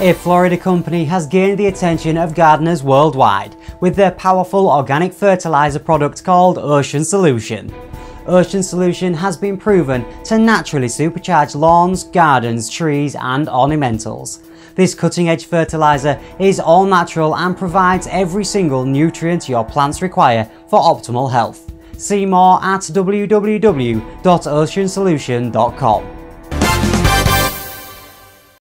A Florida company has gained the attention of gardeners worldwide with their powerful organic fertilizer product called Ocean Solution. Ocean Solution has been proven to naturally supercharge lawns, gardens, trees and ornamentals. This cutting edge fertilizer is all natural and provides every single nutrient your plants require for optimal health. See more at www.oceansolution.com.